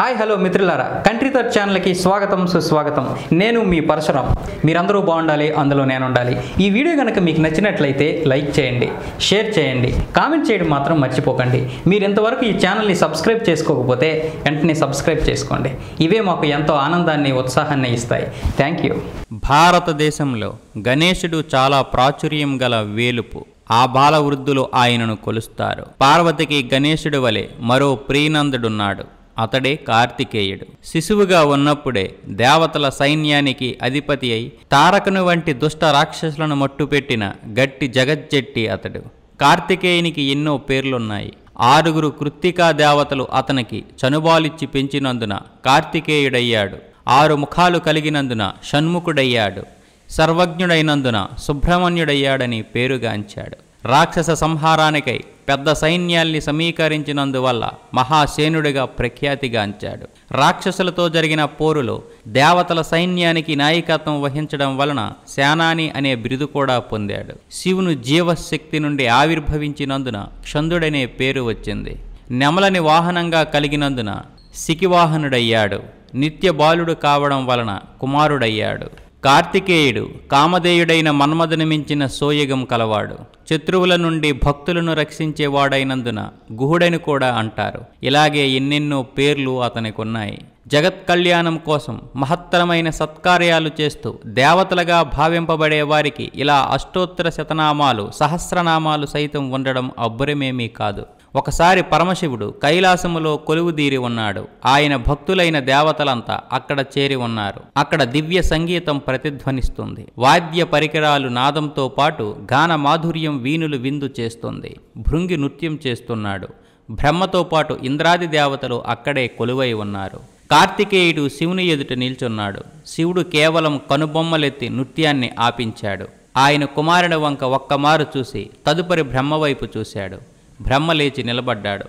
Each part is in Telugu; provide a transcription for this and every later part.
హాయ్ హలో మిత్రులారా. కంట్రీ థర్డ్ ఛానల్కి స్వాగతం సుస్వాగతం. నేను మీ పరశురాం మీరందరూ బాగుండాలి అందులో నేను ఉండాలి ఈ వీడియో కనుక మీకు నచ్చినట్లయితే లైక్ చేయండి షేర్ చేయండి కామెంట్ చేయడం మాత్రం మర్చిపోకండి. మీరు ఇంతవరకు ఈ ఛానల్ని సబ్స్క్రైబ్ చేసుకోకపోతే వెంటనే సబ్స్క్రైబ్ చేసుకోండి. ఇవే మాకు ఎంతో ఆనందాన్ని ఉత్సాహాన్ని ఇస్తాయి. Thank you. భారతదేశంలో గణేశుడు చాలా ప్రాచుర్యం గల వేలుపు. ఆ బాల వృద్ధులు ఆయనను కొలుస్తారు. పార్వతికి గణేశుడు వలె మరో ప్రీనందుడున్నాడు అతడే కార్తికేయుడు. శిశువుగా ఉన్నప్పుడే దేవతల సైన్యానికి అధిపతి అయి తారకను వంటి దుష్ట రాక్షసులను మట్టుపెట్టిన గట్టి జగజ్జెట్టి అతడు. కార్తికేయునికి ఎన్నో పేర్లున్నాయి. ఆరుగురు కృత్తికా దేవతలు అతనికి చనుబాలిచ్చి పెంచినందున కార్తికేయుడయ్యాడు. ఆరు ముఖాలు కలిగినందున షణ్ముఖుడయ్యాడు. సర్వజ్ఞుడైనందున సుబ్రహ్మణ్యుడయ్యాడని పేరుగాంచాడు. రాక్షస సంహారానికై పెద్ద సైన్యాల్ని సమీకరించినందువల్ల మహాసేనుడిగా ప్రఖ్యాతిగాంచాడు రాక్షసులతో జరిగిన పోరులో దేవతల సైన్యానికి నాయకత్వం వహించడం వలన సేనాని అనే బిరుదు కూడా పొందాడు. శివును జీవశక్తి నుండి ఆవిర్భవించినందున క్షందుడనే పేరు వచ్చింది. నెమలని వాహనంగా కలిగినందున సికివాహనుడయ్యాడు. నిత్య బాలుడు కావడం వలన కుమారుడయ్యాడు. కార్తికేయుడు కామధేయుడైన మన్మధుని మించిన సోయగం కలవాడు. శత్రువుల నుండి భక్తులను రక్షించేవాడైనందున గుహుడని కూడా అంటారు. ఇలాగే ఎన్నెన్నో పేర్లు అతనికున్నాయి జగత్ కళ్యాణం కోసం మహత్తరమైన సత్కార్యాలు చేస్తూ దేవతలుగా భావింపబడే వారికి ఇలా అష్టోత్తర శతనామాలు సహస్రనామాలు సైతం ఉండడం అబ్బురమేమీ కాదు. ఒకసారి పరమశివుడు కైలాసములో కొలువుదీరి ఉన్నాడు. ఆయన భక్తులైన దేవతలంతా అక్కడ చేరి ఉన్నారు. అక్కడ దివ్య సంగీతం ప్రతిధ్వనిస్తుంది. వాద్య పరికరాలు నాదంతో పాటు గాన మాధుర్యం వీణులు విందు చేస్తుంది. భృంగి నృత్యం చేస్తున్నాడు. బ్రహ్మతో పాటు ఇంద్రాది దేవతలు అక్కడే కొలువై ఉన్నారు. కార్తికేయుడు శివుని ఎదుట నిల్చున్నాడు. శివుడు కేవలం కనుబొమ్మలెత్తి నృత్యాన్ని ఆపించాడు. ఆయన కుమారుని వంక ఒక్కమారు చూసి తదుపరి బ్రహ్మవైపు చూశాడు. బ్రహ్మ లేచి నిలబడ్డాడు.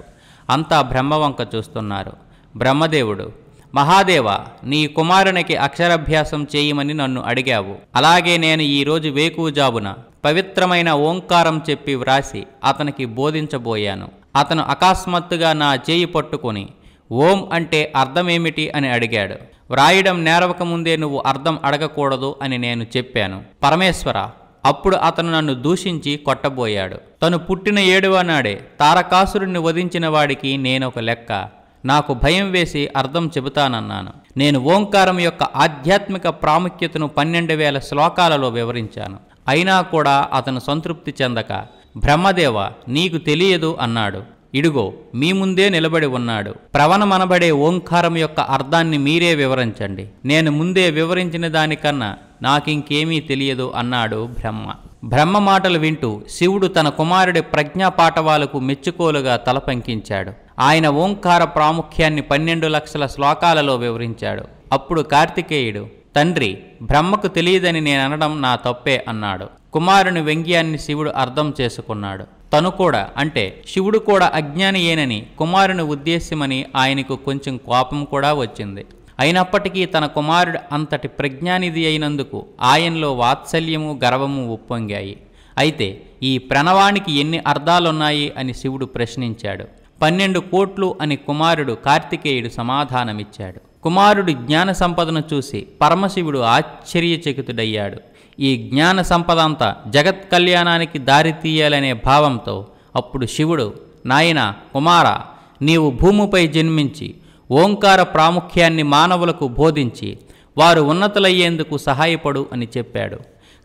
అంతా బ్రహ్మవంక చూస్తున్నారు. బ్రహ్మదేవుడు మహాదేవ నీ కుమారునికి అక్షరాభ్యాసం చేయమని నన్ను అడిగావు. అలాగే నేను ఈరోజు వేకువజాబున పవిత్రమైన ఓంకారం చెప్పి వ్రాసి అతనికి బోధించబోయాను. అతను అకస్మాత్తుగా నా చేయి పట్టుకొని ఓం అంటే అర్థమేమిటి? అని అడిగాడు. వ్రాయడం నేరవక ముందే నువ్వు అర్థం అడగకూడదు అని నేను చెప్పాను. పరమేశ్వర అప్పుడు అతను నన్ను దూషించి కొట్టబోయాడు. తను పుట్టిన ఏడువ నాడే తారకాసురుణ్ణి వధించిన వాడికి నేనొక లెక్క. నాకు భయం వేసి అర్థం చెబుతానన్నాను. నేను ఓంకారం యొక్క ఆధ్యాత్మిక ప్రాముఖ్యతను పన్నెండు వేల శ్లోకాలలో వివరించాను. అయినా కూడా అతను సంతృప్తి చెందక బ్రహ్మదేవ నీకు తెలియదు అన్నాడు. ఇడుగో మీ ముందే నిలబడి ఉన్నాడు. ప్రవణమనబడే ఓంకారం యొక్క అర్థాన్ని మీరే వివరించండి. నేను ముందే వివరించిన దానికన్నా నాకింకేమీ తెలియదు అన్నాడు బ్రహ్మ. బ్రహ్మ మాటలు వింటూ శివుడు తన కుమారుడి ప్రజ్ఞాపాఠవాలకు మెచ్చుకోలుగా తలపంకించాడు ఆయన ఓంకార ప్రాముఖ్యాన్ని పన్నెండు లక్షల శ్లోకాలలో వివరించాడు. అప్పుడు కార్తికేయుడు తండ్రి బ్రహ్మకు తెలియదని నేననడం నా తప్పే అన్నాడు. కుమారుని వ్యంగ్యాన్ని శివుడు అర్థం చేసుకున్నాడు. తను కూడా అంటే శివుడు కూడా అజ్ఞాని ఏనని కుమారుని ఉద్దేశ్యమని ఆయనకు కొంచెం కోపం కూడా వచ్చింది. అయినప్పటికీ తన కుమారుడు అంతటి ప్రజ్ఞానిధి అయినందుకు ఆయనలో వాత్సల్యము గర్వము ఉప్పొంగాయి. అయితే ఈ ప్రణవానికి ఎన్ని అర్థాలున్నాయి అని శివుడు ప్రశ్నించాడు. పన్నెండు కోట్లు అని కుమారుడు కార్తికేయుడు సమాధానమిచ్చాడు. కుమారుడు జ్ఞాన సంపదను చూసి పరమశివుడు ఆశ్చర్యచకితుడయ్యాడు. ఈ జ్ఞాన సంపద అంతా జగత్ కళ్యాణానికి దారితీయాలనే భావంతో అప్పుడు శివుడు నాయన కుమార నీవు భూమిపై జన్మించి ఓంకార ప్రాముఖ్యాన్ని మానవులకు బోధించి వారు ఉన్నతులయ్యేందుకు సహాయపడు అని చెప్పాడు.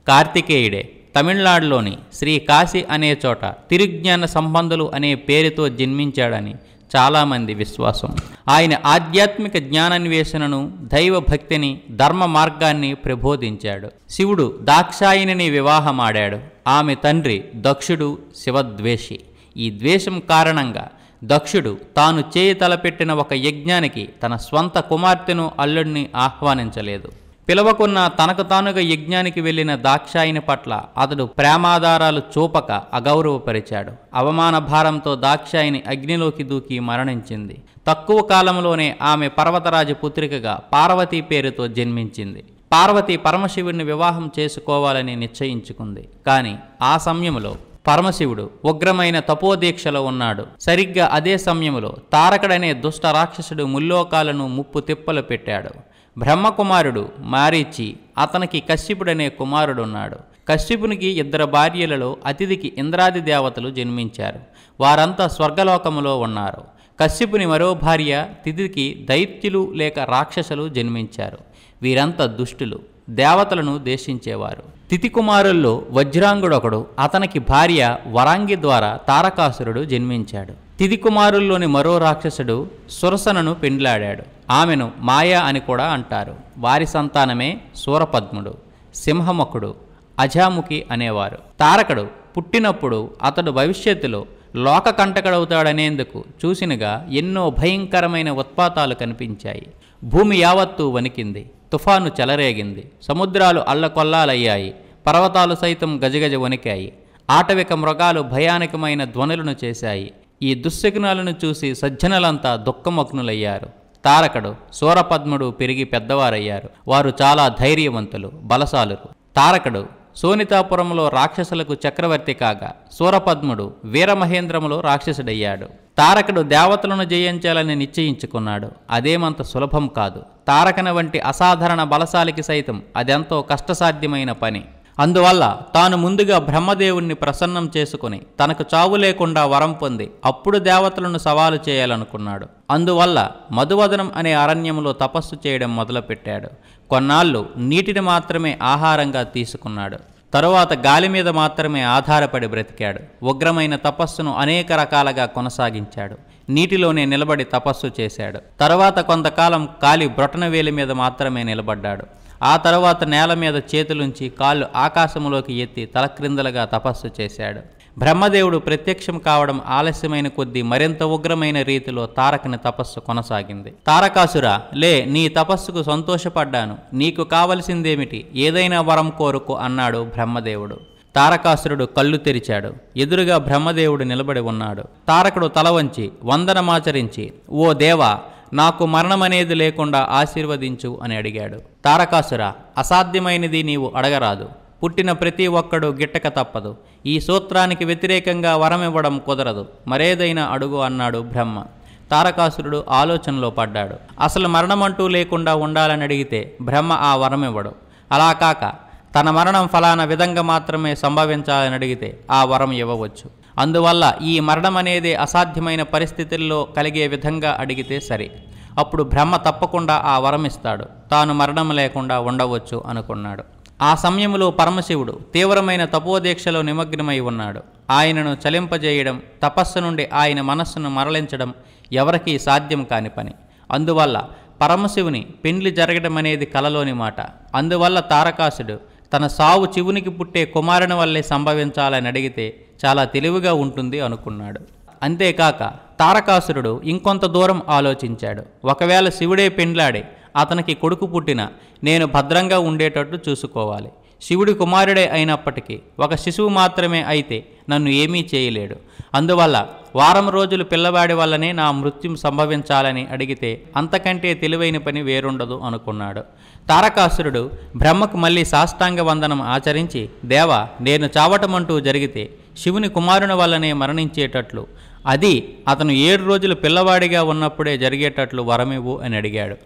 కార్తికేయుడే తమిళనాడులోని శ్రీ కాశీ అనే చోట తిరుజ్ఞాన సంబంధులు అనే పేరుతో జన్మించాడని చాలామంది విశ్వాసం. ఆయన ఆధ్యాత్మిక జ్ఞానాన్వేషణను దైవ భక్తిని ధర్మ మార్గాన్ని ప్రబోధించాడు. శివుడు దాక్షాయిని వివాహమాడాడు. ఆమె తండ్రి దక్షుడు శివద్వేషి. ఈ ద్వేషం కారణంగా దక్షుడు తాను చేయి తలపెట్టిన ఒక యజ్ఞానికి తన స్వంత కుమార్తెను అల్లుడిని ఆహ్వానించలేదు. పిలవకున్న తనకు తానుగా యజ్ఞానికి వెళ్ళిన దాక్షాయిని పట్ల అతడు ప్రేమాధారాలు చూపక అగౌరవపరిచాడు. అవమాన భారంతో దాక్షాయిని అగ్నిలోకి దూకి మరణించింది. తక్కువ కాలంలోనే ఆమె పర్వతరాజు పుత్రికగా పార్వతీ పేరుతో జన్మించింది. పార్వతి పరమశివుడిని వివాహం చేసుకోవాలని నిశ్చయించుకుంది. కానీ ఆ సమయంలో పరమశివుడు ఉగ్రమైన తపోదీక్షలో ఉన్నాడు. సరిగ్గా అదే సమయంలో తారకుడనే దుష్ట రాక్షసుడు ముల్లోకాలను ముప్పు తిప్పలు పెట్టాడు. బ్రహ్మకుమారుడు మారీచి అతనికి కశ్యపుడనే కుమారుడున్నాడు. కశ్యపునికి ఇద్దరు భార్యలలో అతిథికి ఇంద్రాది దేవతలు జన్మించారు. వారంతా స్వర్గలోకములో ఉన్నారు. కశ్యపుని మరో భార్య తిథికి దైత్యులు లేక రాక్షసులు జన్మించారు. వీరంతా దుష్టులు. దేవతలను దేశించేవారు తితికుమారుల్లో వజ్రాంగుడొకడు. అతనికి భార్య వరాంగి ద్వారా తారకాసురుడు జన్మించాడు. తిథికుమారుల్లోని మరో రాక్షసుడు సురసనను పెండ్లాడాడు. ఆమెను మాయా అని కూడా అంటారు. వారి సంతానమే సూరపద్ముడు సింహముఖుడు అజాముఖి అనేవారు. తారకుడు పుట్టినప్పుడు అతడు భవిష్యత్తులో లోకకంటకడవుతాడనేందుకు చూసినగా ఎన్నో భయంకరమైన ఉత్పాతాలు కనిపించాయి. భూమి యావత్తూ వణికింది. తుఫాను చెలరేగింది. సముద్రాలు అల్లకొల్లాలయ్యాయి. పర్వతాలు సైతం గజగజ వణికాయి. ఆటవిక మృగాలు భయానకమైన ధ్వనులను చేశాయి. ఈ దుశ్శకునాలను చూసి సజ్జనులంతా దుఃఖమగ్నులయ్యారు. తారకుడు సూరపద్ముడు పెరిగి పెద్దవారయ్యారు. వారు చాలా ధైర్యవంతులు బలశాలురు. తారకుడు సోనితాపురంలో రాక్షసులకు చక్రవర్తి కాగా సూరపద్ముడు వీరమహేంద్రములో రాక్షసుడయ్యాడు. తారకుడు దేవతలను జయించాలని నిశ్చయించుకున్నాడు. అదేమంత సులభం కాదు. తారకన వంటి అసాధారణ బలశాలికి సైతం అదెంతో కష్టసాధ్యమైన పని. అందువల్ల తాను ముందుగా బ్రహ్మదేవుణ్ణి ప్రసన్నం చేసుకుని తనకు చావు లేకుండా వరం పొంది అప్పుడు దేవతలను సవాలు చేయాలనుకున్నాడు. అందువల్ల మధువదనం అనే అరణ్యంలో తపస్సు చేయడం మొదలుపెట్టాడు. కొన్నాళ్ళు నీటిని మాత్రమే ఆహారంగా తీసుకున్నాడు. తరువాత గాలి మీద మాత్రమే ఆధారపడి బ్రతికాడు. ఉగ్రమైన తపస్సును అనేక రకాలుగా కొనసాగించాడు. నీటిలోనే నిలబడి తపస్సు చేశాడు. తరువాత కొంతకాలం కాలి బ్రొటనవేలి మీద మాత్రమే నిలబడ్డాడు. ఆ తర్వాత నేల మీద చేతులుంచి కాళ్ళు ఆకాశంలోకి ఎత్తి తలక్రిందలుగా తపస్సు చేశాడు. బ్రహ్మదేవుడు ప్రత్యక్షం కావడం ఆలస్యమైన కొద్దీ మరింత ఉగ్రమైన రీతిలో తారకని తపస్సు కొనసాగింది. తారకాసుర లే నీ తపస్సుకు సంతోషపడ్డాను. నీకు కావలసిందేమిటి? ఏదైనా వరం కోరుకు అన్నాడు బ్రహ్మదేవుడు. తారకాసురుడు కళ్ళు తెరిచాడు. ఎదురుగా బ్రహ్మదేవుడు నిలబడి ఉన్నాడు. తారకుడు తల వంచి వందనమాచరించి ఓ దేవా నాకు మరణమనేది లేకుండా ఆశీర్వదించు అని అడిగాడు. తారకాసుర అసాధ్యమైనది నీవు అడగరాదు. పుట్టిన ప్రతి ఒక్కడు గిట్టక తప్పదు. ఈ సూత్రానికి వ్యతిరేకంగా వరమివ్వడం కుదరదు. మరేదైనా అడుగు అన్నాడు బ్రహ్మ. తారకాసురుడు ఆలోచనలో పడ్డాడు. అసలు మరణమంటూ లేకుండా ఉండాలని అడిగితే బ్రహ్మ ఆ వరమివ్వడు. అలా కాక తన మరణం ఫలానా విధంగా మాత్రమే సంభవించాలని అడిగితే ఆ వరం ఇవ్వవచ్చు. అందువల్ల ఈ మరణం అనేది అసాధ్యమైన పరిస్థితుల్లో కలిగే విధంగా అడిగితే సరే. అప్పుడు బ్రహ్మ తప్పకుండా ఆ వరం ఇస్తాడు. తాను మరణం లేకుండా ఉండవచ్చు అనుకున్నాడు. ఆ సమయంలో పరమశివుడు తీవ్రమైన తపోదీక్షలో నిమగ్నమై ఉన్నాడు. ఆయనను చలింపజేయడం తపస్సు నుండి ఆయన మనస్సును మరలించడం ఎవరికీ సాధ్యం కాని పని. అందువల్ల పరమశివుని పెండ్లి జరగడం అనేది కలలోని మాట. అందువల్ల తారకాసుడు తన సావు చివునికి పుట్టే కుమారుని వల్లే సంభవించాలని అడిగితే చాలా తెలివిగా ఉంటుంది అనుకున్నాడు. అంతేకాక తారకాసురుడు ఇంకొంత దూరం ఆలోచించాడు. ఒకవేళ శివుడే పెండ్లాడే అతనికి కొడుకు పుట్టిన నేను భద్రంగా ఉండేటట్టు చూసుకోవాలి. శివుడి కుమారుడే అయినప్పటికీ ఒక శిశువు మాత్రమే అయితే నన్ను ఏమీ చేయలేడు. అందువల్ల వారం రోజులు పిల్లవాడి వల్లనే నా మృత్యుం సంభవించాలని అడిగితే అంతకంటే తెలివైన పని వేరుండదు అనుకున్నాడు. తారకాసురుడు బ్రహ్మకు మళ్ళీ సాష్టాంగ వందనం ఆచరించి దేవ నేను చావటమంటూ జరిగితే శివుని కుమారుని వల్లనే మరణించేటట్లు. అది అతను ఏడు రోజులు పిల్లవాడిగా ఉన్నప్పుడే జరిగేటట్లు వరమివ్వు అని అడిగాడు.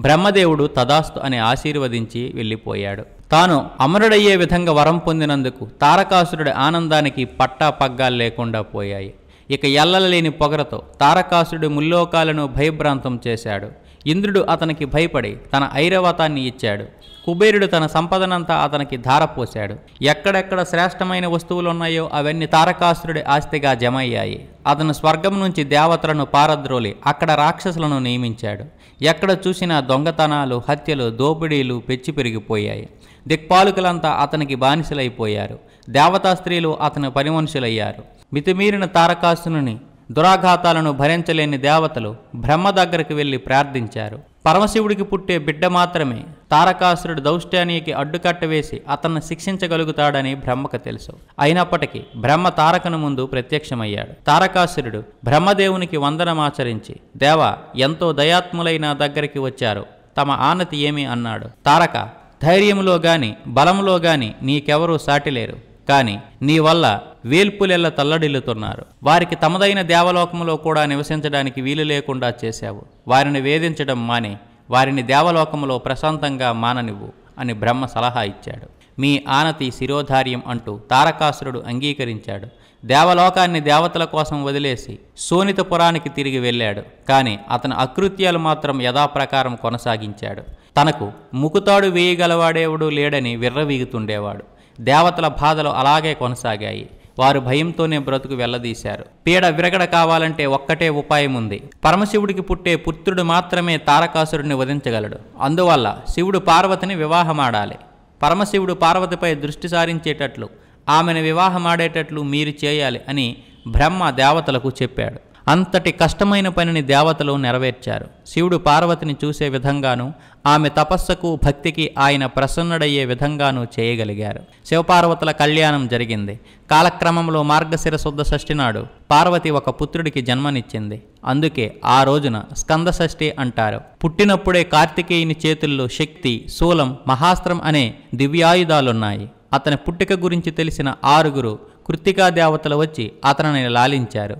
బ్రహ్మదేవుడు తదాస్తు అని ఆశీర్వదించి వెళ్ళిపోయాడు. తాను అమరుడయ్యే విధంగా వరం పొందినందుకు తారకాసురుడి ఆనందానికి పట్టా పగ్గాలు లేకుండా పోయాయి. ఇక ఎల్లలేని పొగరతో తారకాసురుడు ముల్లోకాలను భయభ్రాంతం చేశాడు. ఇంద్రుడు అతనికి భయపడి తన ఐరవతాన్ని ఇచ్చాడు. కుబేరుడు తన సంపదనంతా అతనికి ధారపోశాడు. ఎక్కడెక్కడ శ్రేష్టమైన వస్తువులు ఉన్నాయో అవన్నీ తారకాసురుడి ఆస్తిగా జమయ్యాయి. అతను స్వర్గం నుంచి దేవతలను పారద్రోలి అక్కడ రాక్షసులను నియమించాడు. ఎక్కడ చూసినా దొంగతనాలు హత్యలు దోపిడీలు పెచ్చి పెరిగిపోయాయి. దిక్పాలుకులంతా అతనికి బానిసలైపోయారు. దేవతా స్త్రీలు అతని పని మనుషులయ్యారు మితిమీరిన తారకాసుని దురాఘాతాలను భరించలేని దేవతలు బ్రహ్మ దగ్గరికి వెళ్ళి ప్రార్థించారు. పరమశివుడికి పుట్టే బిడ్డ మాత్రమే తారకాసురుడు దౌష్ట్యానికి అడ్డుకట్ట వేసి అతన్ని శిక్షించగలుగుతాడని బ్రహ్మకు తెలుసు. అయినప్పటికీ బ్రహ్మ తారకను ముందు ప్రత్యక్షమయ్యాడు. తారకాసురుడు బ్రహ్మదేవునికి వందనమాచరించి దేవ ఎంతో దయాత్ములైన దగ్గరికి వచ్చారు. తమ ఆనతి ఏమి? అన్నాడు. తారక ధైర్యంలో గాని బలంలో గాని నీకెవరూ సాటిలేరు. కానీ నీ వల్ల వేల్పులెల్ల తల్లడిల్లుతున్నారు. వారికి తమదైన దేవలోకములో కూడా నివసించడానికి వీలు లేకుండా చేశావు. వారిని వేధించడం మానే వారిని దేవలోకములో ప్రశాంతంగా మాననివ్వు అని బ్రహ్మ సలహా ఇచ్చాడు. మీ ఆనతి శిరోధార్యం అంటూ తారకాసురుడు అంగీకరించాడు. దేవలోకాన్ని దేవతల కోసం వదిలేసి సోనితపురానికి తిరిగి వెళ్ళాడు. కానీ అతని అకృత్యాలు మాత్రం యథాప్రకారం కొనసాగించాడు. తనకు ముకుతాడు వేయగలవాడేవుడు లేడని విర్రవీగుతుండేవాడు. దేవతల బాధలు అలాగే కొనసాగాయి. వారు భయంతోనే బ్రతుకు వెళ్ళదీశారు పీడ విరగడ కావాలంటే ఒక్కటే ఉపాయం ఉంది. పరమశివుడికి పుట్టే పుత్రుడు మాత్రమే తారకాసురుడిని వధించగలడు. అందువల్ల శివుడు పార్వతిని వివాహమాడాలి. పరమశివుడు పార్వతిపై దృష్టి సారించేటట్లు ఆమెను వివాహమాడేటట్లు మీరు చేయాలి అని బ్రహ్మ దేవతలకు చెప్పాడు. అంతటి కష్టమైన పనిని దేవతలు నెరవేర్చారు. శివుడు పార్వతిని చూసే విధంగాను ఆమె తపస్సుకు భక్తికి ఆయన ప్రసన్నుడయ్యే విధంగాను చేయగలిగారు. శివపార్వతుల కళ్యాణం జరిగింది. కాలక్రమంలో మార్గశిర శుద్ధ షష్ఠి నాడు పార్వతి ఒక పుత్రుడికి జన్మనిచ్చింది. అందుకే ఆ రోజున స్కంద షష్ఠి అంటారు. పుట్టినప్పుడే కార్తికేయుని చేతుల్లో శక్తి శూలం మహాస్త్రం అనే దివ్యాయుధాలున్నాయి. అతని పుట్టిక గురించి తెలిసిన ఆరుగురు కృత్తికా దేవతలు వచ్చి అతనిని లాలించారు.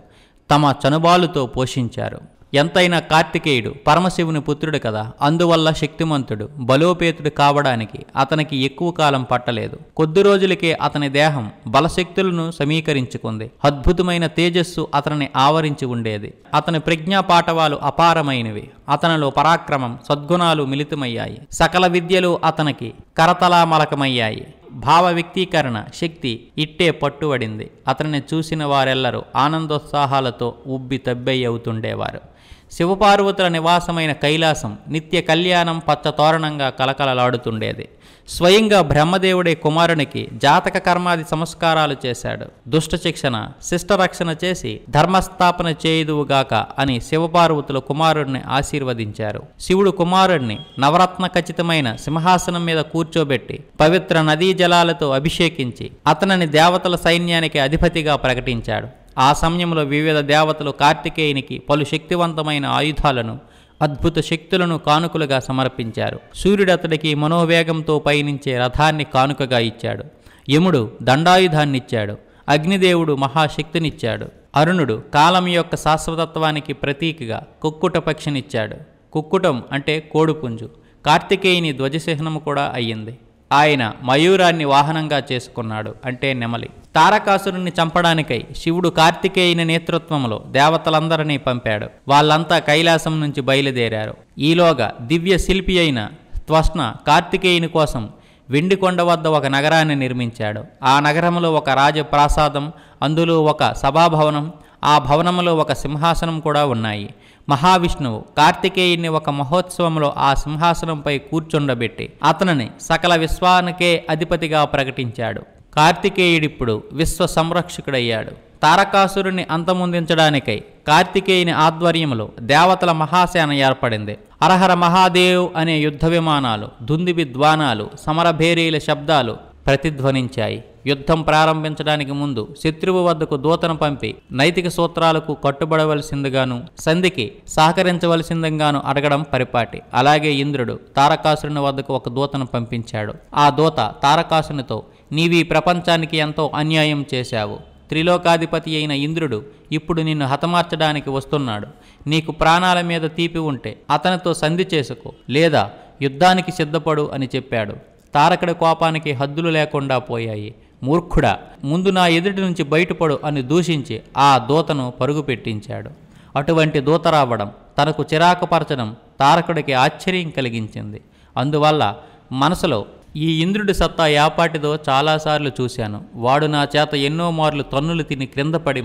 తమ చనుబాలుతో పోషించారు. ఎంతైనా కార్తికేయుడు పరమశివుని పుత్రుడు కదా అందువల్ల శక్తిమంతుడు బలోపేతుడు కావడానికి అతనికి ఎక్కువ కాలం పట్టలేదు. కొద్ది రోజులకే అతని దేహం బలశక్తులను సమీకరించుకుంది. అద్భుతమైన తేజస్సు అతనిని ఆవరించి ఉండేది. అతని ప్రజ్ఞా పాఠవాలు అపారమైనవి. అతనిలో పరాక్రమం సద్గుణాలు మిళితమయ్యాయి. సకల విద్యలు అతనికి కరతలామలకమయ్యాయి. భావ వ్యక్తీకరణ శక్తి ఇట్టే పట్టుబడింది. అతనిని చూసిన వారెల్లరూ ఆనందోత్సాహాలతో ఉబ్బి తబ్బెయ్యి అవుతుండేవారు శివపార్వతుల నివాసమైన కైలాసం నిత్య కళ్యాణం పచ్చతోరణంగా కలకలలాడుతుండేది. స్వయంగా బ్రహ్మదేవుడే కుమారునికి జాతక కర్మాది సంస్కారాలు చేశాడు. దుష్ట శిక్షణ శిష్టరక్షణ చేసి ధర్మస్థాపన చేయుదువుగాక అని శివపార్వతులు కుమారుడిని ఆశీర్వదించారు. శివుడు కుమారుడిని నవరత్న ఖచ్చితమైన సింహాసనం మీద కూర్చోబెట్టి పవిత్ర నదీ జలాలతో అభిషేకించి అతనిని దేవతల సైన్యానికి అధిపతిగా ప్రకటించాడు. ఆ సమయంలో వివిధ దేవతలు కార్తికేయునికి పలు శక్తివంతమైన ఆయుధాలను అద్భుత శక్తులను కానుకలుగా సమర్పించారు. సూర్యుడు అతడికి మనోవేగంతో పయనించే రథాన్ని కానుకగా ఇచ్చాడు. యముడు దండాయుధాన్నిచ్చాడు. అగ్నిదేవుడు మహాశక్తినిచ్చాడు. అరుణుడు కాలం యొక్క శాశ్వతత్వానికి ప్రతీకగా కుక్కుట పక్షినిచ్చాడు. కుక్కుటం అంటే కోడుపుంజు. కార్తికేయుని ధ్వజసిహ్నము కూడా అయ్యింది. ఆయన మయూరాన్ని వాహనంగా చేసుకున్నాడు అంటే నెమలి. తారకాసురుణ్ణి చంపడానికై శివుడు కార్తికేయుని నేతృత్వంలో దేవతలందరినీ పంపాడు. వాళ్ళంతా కైలాసం నుంచి బయలుదేరారు. ఈలోగా దివ్య శిల్పి అయిన త్వష్ణ కార్తికేయుని కోసం వెండికొండ వద్ద ఒక నగరాన్ని నిర్మించాడు. ఆ నగరంలో ఒక రాజప్రాసాదం అందులో ఒక సభాభవనం ఆ భవనంలో ఒక సింహాసనం కూడా ఉన్నాయి. మహావిష్ణువు కార్తికేయుని ఒక మహోత్సవంలో ఆ సింహాసనంపై కూర్చుండబెట్టి అతనిని సకల విశ్వానికే అధిపతిగా ప్రకటించాడు. కార్తికేయుడిప్పుడు విశ్వ సంరక్షకుడయ్యాడు. తారకాసురుని అంతమొందించడానికై కార్తికేయుని ఆధ్వర్యంలో దేవతల మహాసేన ఏర్పడింది. అరహర మహాదేవ్ అనే యుద్ధ విమానాలు దుంది విద్వానాలు సమరభేరీల శబ్దాలు ప్రతిధ్వనించాయి. యుద్ధం ప్రారంభించడానికి ముందు శత్రువు వద్దకు దూతను పంపి నైతిక సూత్రాలకు కట్టుబడవలసిందిగాను సంధికి సహకరించవలసిందిగాను అడగడం పరిపాటి. అలాగే ఇంద్రుడు తారకాసురుని వద్దకు ఒక దూతను పంపించాడు. ఆ దూత తారకాసునితో నీవీ ప్రపంచానికి ఎంతో అన్యాయం చేశావు. త్రిలోకాధిపతి అయిన ఇంద్రుడు ఇప్పుడు నిన్ను హతమార్చడానికి వస్తున్నాడు. నీకు ప్రాణాల మీద తీపి ఉంటే అతనితో సంధి చేసుకో లేదా యుద్ధానికి సిద్ధపడు అని చెప్పాడు. తారకుడి కోపానికి హద్దులు లేకుండా పోయాయి. మూర్ఖుడా ముందు నా ఎదుటి నుంచి బయటపడు అని దూషించి ఆ దూతను పరుగు పెట్టించాడు అటువంటి దూత రావడం తనకు చిరాకుపరచడం తారకుడికి ఆశ్చర్యం కలిగించింది. అందువల్ల మనసులో ఈ ఇంద్రుడి సత్తా యాపాటిదో చాలాసార్లు చూశాను. వాడు నా చేత ఎన్నో మార్లు తన్నులు తిని క్రింద పడి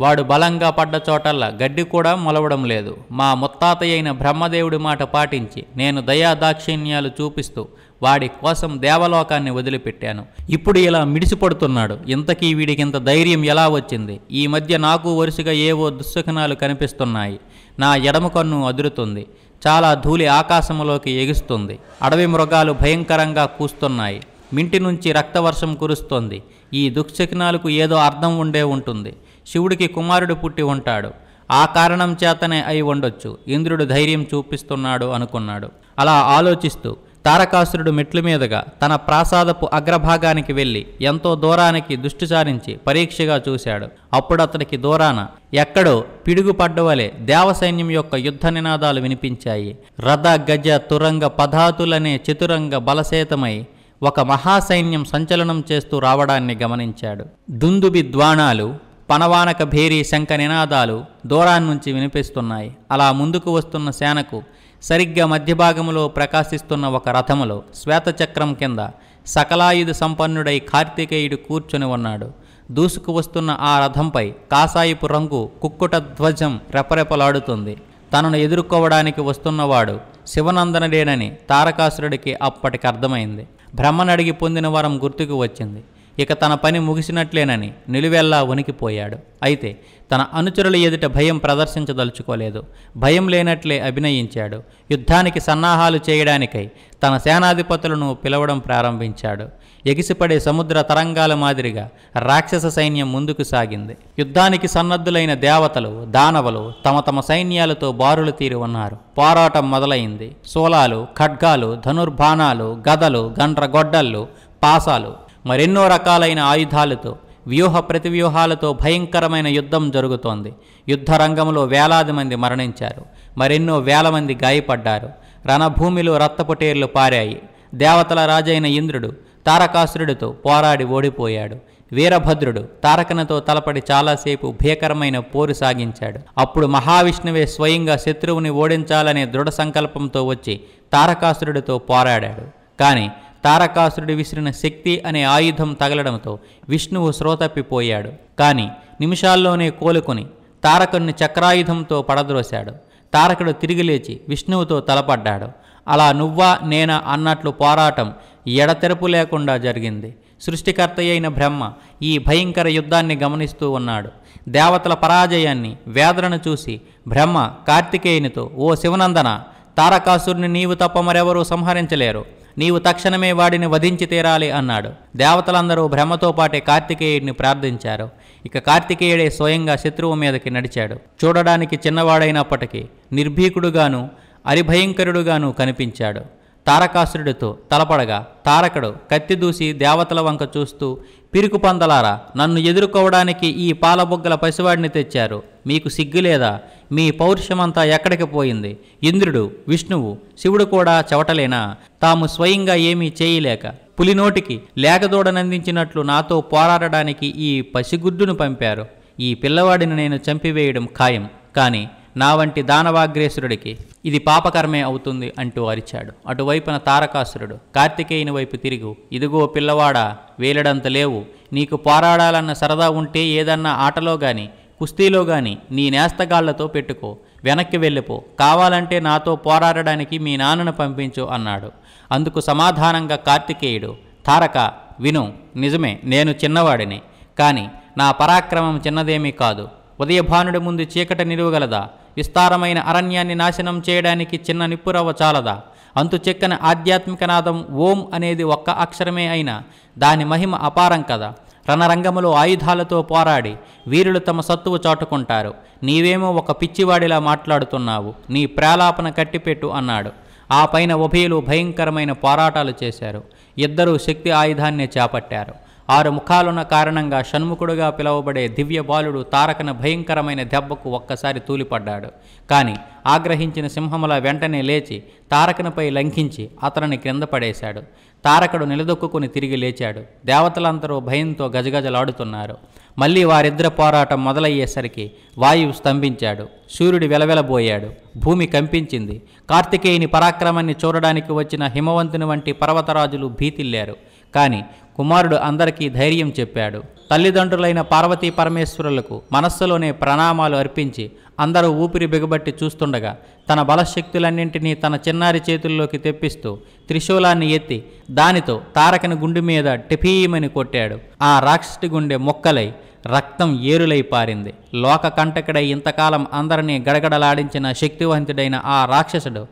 వాడు బలంగా పడ్డ చోటల్లా గడ్డి కూడా మొలవడం లేదు. మా ముత్తాత అయిన బ్రహ్మదేవుడి మాట పాటించి నేను దయా దాక్షిణ్యాలు చూపిస్తూ వాడి కోసం దేవలోకాన్ని వదిలిపెట్టాను. ఇప్పుడు ఇలా మిడిసిపడుతున్నాడు. ఇంతకీ వీడికి ఇంత ధైర్యం ఎలా వచ్చింది? ఈ మధ్య నాకు వరుసగా ఏవో దుశ్శకనాలు కనిపిస్తున్నాయి. నా ఎడమ కన్ను అదురుతుంది. చాలా ధూళి ఆకాశంలోకి ఎగుస్తుంది. అడవి మృగాలు భయంకరంగా కూస్తున్నాయి. మింటి నుంచి రక్తవర్షం కురుస్తోంది. ఈ దుశ్శకునాలకు ఏదో అర్థం ఉండే ఉంటుంది. శివుడికి కుమారుడు పుట్టి ఉంటాడు. ఆ కారణం చేతనే అయి ఉండొచ్చు. ఇంద్రుడు ధైర్యం చూపిస్తున్నాడు అనుకున్నాడు. అలా ఆలోచిస్తూ తారకాసురుడు మెట్లు మీదుగా తన ప్రాసాదపు అగ్రభాగానికి వెళ్ళి ఎంతో దూరానికి దుష్టిచారించి పరీక్షగా చూశాడు. అప్పుడు అతనికి దూరాన ఎక్కడో పిడుగుపడ్డవలే దేవసైన్యం యొక్క యుద్ధ నినాదాలు వినిపించాయి. రథ గజ తురంగ పధాతులనే చతురంగ బలసేతమై ఒక మహాసైన్యం సంచలనం చేస్తూ రావడాన్ని గమనించాడు. దుందుబి ద్వాణాలు పనవానక భేరీ శంఖ నినాదాలు దూరాన్నుంచి వినిపిస్తున్నాయి. అలా ముందుకు వస్తున్న సేనకు సరిగ్గా మధ్యభాగములో ప్రకాశిస్తున్న ఒక రథములో శ్వేతచక్రం కింద సకలాయుధ సంపన్నుడై కార్తికేయుడు కూర్చొని ఉన్నాడు. దూసుకు వస్తున్న ఆ రథంపై కాసాయిపు రంగు కుక్కుట ధ్వజం రెపరెపలాడుతుంది. తనను ఎదుర్కోవడానికి వస్తున్నవాడు శివనందనుడేనని తారకాసురుడికి అప్పటికి అర్థమైంది. బ్రహ్మనడిగి పొందిన వరం గుర్తుకు వచ్చింది. ఇక తన పని ముగిసినట్లేనని నిలువెల్లా వణికిపోయాడు. అయితే తన అనుచరుల ఎదుట భయం ప్రదర్శించదలుచుకోలేదు. భయం లేనట్లే అభినయించాడు. యుద్ధానికి సన్నాహాలు చేయడానికై తన సేనాధిపతులను పిలవడం ప్రారంభించాడు. ఎగిసిపడే సముద్ర తరంగాల మాదిరిగా రాక్షస సైన్యం ముందుకు సాగింది. యుద్ధానికి సన్నద్ధులైన దేవతలు దానవులు తమ తమ సైన్యాలతో బారులు తీరి ఉన్నారు. పోరాటం మొదలైంది. సోలాలు ఖడ్గాలు ధనుర్బాణాలు గదలు గండ్రగొడ్డళ్ళు పాసాలు మరెన్నో రకాలైన ఆయుధాలతో వ్యూహ ప్రతివ్యూహాలతో భయంకరమైన యుద్ధం జరుగుతోంది. యుద్ధ రంగంలో వేలాది మంది మరణించారు. మరెన్నో వేల మంది గాయపడ్డారు. రణభూమిలో రక్తపుటేర్లు పారాయి. దేవతల రాజైన ఇంద్రుడు తారకాసురుడితో పోరాడి ఓడిపోయాడు. వీరభద్రుడు తారకనతో తలపడి చాలాసేపు భీకరమైన పోరు సాగించాడు. అప్పుడు మహావిష్ణువే స్వయంగా శత్రువుని ఓడించాలనే దృఢ సంకల్పంతో వచ్చి తారకాసురుడితో పోరాడాడు. కానీ తారకాసురుడి విసిరిన శక్తి అనే ఆయుధం తగలడంతో విష్ణువు శ్రోతప్పిపోయాడు కానీ నిమిషాల్లోనే కోలుకొని తారకుణ్ణి చక్రాయుధంతో పడద్రోశాడు. తారకుడు తిరిగి లేచి విష్ణువుతో తలపడ్డాడు. అలా నువ్వా నేనా అన్నట్లు పోరాటం ఎడతెరపు లేకుండా జరిగింది. సృష్టికర్త అయిన బ్రహ్మ ఈ భయంకర యుద్ధాన్ని గమనిస్తూ ఉన్నాడు. దేవతల పరాజయాన్ని వేదనను చూసి బ్రహ్మ కార్తికేయునితో ఓ శివనందన తారకాసురుని నీవు తప్ప మరెవరూ సంహరించలేరు. నీవు తక్షణమే వాడిని వధించి తీరాలి అన్నాడు. దేవతలందరూ బ్రహ్మతో పాటే కార్తికేయుడిని ప్రార్థించారు. ఇక కార్తికేయుడే స్వయంగా శత్రువు మీదకి నడిచాడు. చూడడానికి చిన్నవాడైనప్పటికీ నిర్భీకుడుగాను అరిభయంకరుడుగాను కనిపించాడు. తారకాసురుడితో తలపడగా తారకుడు కత్తి దూసి దేవతల వంక చూస్తూ పిరుకు పందలారా నన్ను ఎదుర్కోవడానికి ఈ పాలబొగ్గల పసివాడిని తెచ్చారు. మీకు సిగ్గులేదా మీ పౌరుషమంతా ఎక్కడికి పోయింది? ఇంద్రుడు విష్ణువు శివుడు కూడా చెవటలేనా? తాము స్వయంగా ఏమీ చేయలేక పులినోటికి లేకదూడనందించినట్లు నాతో పోరాడడానికి ఈ పసిగుడ్డును పంపారు. ఈ పిల్లవాడిని నేను చంపివేయడం ఖాయం. కానీ నా వంటి దానవాగ్రేసురుడికి ఇది పాపకర్మే అవుతుంది అంటూ అరిచాడు. అటువైపున తారకాసురుడు కార్తికేయుని వైపు తిరుగు. ఇదిగో పిల్లవాడా వేలడంత లేవు. నీకు పోరాడాలన్న సరదా ఉంటే ఏదన్నా ఆటలో గాని కుస్తీలో గాని నీ నేస్తగాళ్ళతో పెట్టుకో. వెనక్కి వెళ్ళిపో. కావాలంటే నాతో పోరాడడానికి మీ నాన్నను పంపించు అన్నాడు. అందుకు సమాధానంగా కార్తికేయుడు తారక విను నిజమే నేను చిన్నవాడిని. కానీ నా పరాక్రమం చిన్నదేమీ కాదు. ఉదయభానుడి ముందు చీకట నిలువగలదా? విస్తారమైన అరణ్యాన్ని నాశనం చేయడానికి చిన్న నిప్పురవ్వ చాలదా? అంతు చెక్కని ఆధ్యాత్మిక నాదం ఓం అనేది ఒక్క అక్షరమే అయినా దాని మహిమ అపారం కదా? రణరంగములో ఆయుధాలతో పోరాడి వీరులు తమ సత్తువు చాటుకుంటారు. నీవేమో ఒక పిచ్చివాడిలా మాట్లాడుతున్నావు. నీ ప్రాలాపన కట్టిపెట్టు అన్నాడు. ఆ పైన ఉభయులు భయంకరమైన పోరాటాలు చేశారు. ఇద్దరూ శక్తి ఆయుధాన్నే చేపట్టారు. ఆరు ముఖాలున్న కారణంగా షణ్ముఖుడుగా పిలువబడే దివ్య బాలుడు తారకన భయంకరమైన దెబ్బకు ఒక్కసారి తూలిపడ్డాడు. కానీ ఆగ్రహించిన సింహముల వెంటనే లేచి తారకనపై లంఘించి అతనిని క్రింద పడేశాడు. తారకుడు నిలదొక్కుని తిరిగి లేచాడు. దేవతలందరూ భయంతో గజగజలాడుతున్నారు. మళ్ళీ వారిద్దరి పోరాటం మొదలయ్యేసరికి వాయువు స్తంభించాడు. సూర్యుడు వెలవెలబోయాడు. భూమి కంపించింది. కార్తికేయుని పరాక్రమాన్ని చూడడానికి వచ్చిన హిమవంతుని వంటి పర్వతరాజులు భీతిల్లారు. కానీ కుమారుడు అందరికీ ధైర్యం చెప్పాడు. తల్లిదండ్రులైన పార్వతీ పరమేశ్వరులకు మనస్సులోనే ప్రణామాలు అర్పించి అందరూ ఊపిరి బిగబట్టి చూస్తుండగా తన బలశక్తులన్నింటినీ తన చిన్నారి చేతుల్లోకి తెప్పిస్తూ త్రిశూలాన్ని ఎత్తి దానితో తారకని గుండె మీద టిఫీమని కొట్టాడు. ఆ రాక్షసుడి గుండె మొక్కలై రక్తం ఏరులై పారింది. లోక కంటకుడై ఇంతకాలం అందరినీ గడగడలాడించిన శక్తివంతుడైన ఆ రాక్షసుడు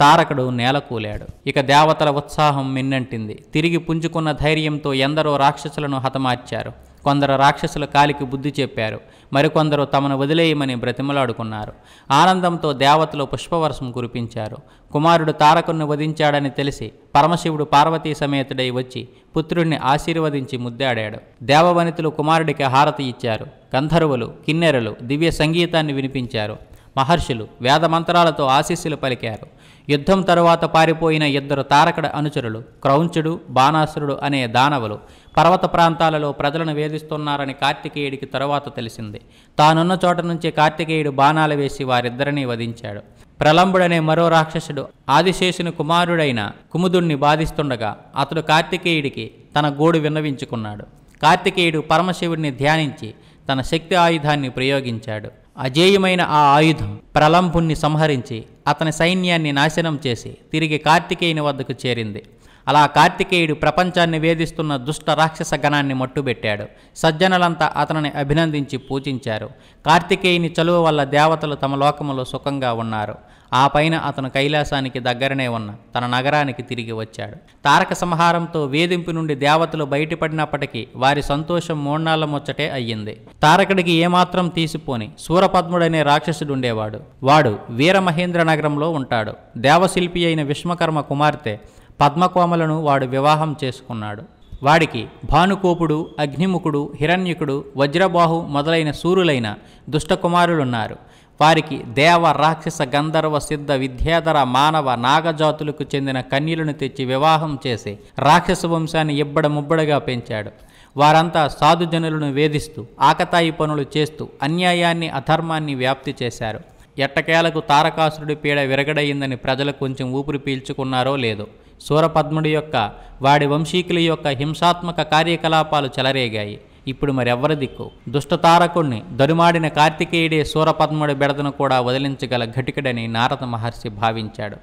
తారకుడు నేలకూలాడు. ఇక దేవతల ఉత్సాహం మిన్నంటింది. తిరిగి పుంజుకున్న ధైర్యంతో ఎందరో రాక్షసులను హతమార్చారు. కొందరు రాక్షసుల కాలికి బుద్ధి చెప్పారు. మరికొందరు తమను వదిలేయమని బ్రతిమలాడుకున్నారు. ఆనందంతో దేవతలు పుష్పవర్షం కురిపించారు. కుమారుడు తారకుణ్ణి వధించాడని తెలిసి పరమశివుడు పార్వతీ సమేతుడై వచ్చి పుత్రుణ్ణి ఆశీర్వదించి ముద్దాడాడు. దేవవనితులు కుమారుడికి హారతి ఇచ్చారు. గంధర్వులు కిన్నెరలు దివ్య సంగీతాన్ని వినిపించారు. మహర్షులు వేదమంత్రాలతో ఆశీస్సులు పలికారు. యుద్ధం తరువాత పారిపోయిన ఇద్దరు తారకడ అనుచరులు క్రౌంచుడు బాణాసురుడు అనే దానవులు పర్వత ప్రాంతాలలో ప్రజలను వేధిస్తున్నారని కార్తికేయుడికి తరువాత తెలిసింది. తానున్న చోట నుంచి కార్తికేయుడు బాణాలు వేసి వారిద్దరినీ వధించాడు. ప్రలంబుడనే మరో రాక్షసుడు ఆదిశేషుని కుమారుడైన కుముదుణ్ణి బాధిస్తుండగా అతడు కార్తికేయుడికి తన గోడు విన్నవించుకున్నాడు. కార్తికేయుడు పరమశివుడిని ధ్యానించి తన శక్తి ఆయుధాన్ని ప్రయోగించాడు. అజేయమైన ఆ ఆయుధం ప్రలంభుణ్ణి సంహరించి అతని సైన్యాన్ని నాశనం చేసి తిరిగి కార్తికేయుని వద్దకు చేరింది. అలా కార్తికేయుడు ప్రపంచాన్ని వేధిస్తున్న దుష్ట రాక్షస గణాన్ని మట్టుబెట్టాడు. సజ్జనులంతా అతనిని అభినందించి పూజించారు. కార్తికేయుని చలువ వల్ల దేవతలు తమ లోకములో సుఖంగా ఉన్నారు. ఆ పైన అతను కైలాసానికి దగ్గరనే ఉన్న తన నగరానికి తిరిగి వచ్చాడు. తారక సంహారంతో వేధింపు నుండి దేవతలు బయటపడినప్పటికీ వారి సంతోషం మూన్నాళ్ళ ముచ్చటే అయ్యింది. తారకుడికి ఏమాత్రం తీసిపోని సూరపద్ముడనే రాక్షసుడుండేవాడు. వాడు వీరమహేంద్ర నగరంలో ఉంటాడు. దేవశిల్పి అయిన విశ్వకర్మ కుమార్తె పద్మకోమలను వాడు వివాహం చేసుకున్నాడు. వాడికి భానుకోపుడు అగ్నిముఖుడు హిరణ్యకుడు వజ్రబాహు మొదలైన సూరులైన దుష్టకుమారులున్నారు. వారికి దేవ రాక్షస గంధర్వ సిద్ధ విద్యాధర మానవ నాగజాతులకు చెందిన కన్యలను తెచ్చి వివాహం చేసి రాక్షస వంశాన్ని ఇబ్బడముబ్బడగా పెంచాడు. వారంతా సాధుజనులను వేధిస్తూ ఆకతాయి పనులు చేస్తూ అన్యాయాన్ని అధర్మాన్ని వ్యాప్తి చేశారు. ఎట్టకేలకు తారకాసురుడి పీడ విరగడయిందని ప్రజలు కొంచెం ఊపిరి పీల్చుకున్నారో లేదో. సూరపద్ముడి యొక్క వాడి వంశీకుల యొక్క హింసాత్మక కార్యకలాపాలు చెలరేగాయి. ఇప్పుడు మరెవ్వరి దిక్కు? దుష్టతారకుణ్ణి దరుమాడిన కార్తికేయుడే సూరపద్ముడి బెడదను కూడా వదిలించగల ఘటికడని నారద మహర్షి భావించాడు.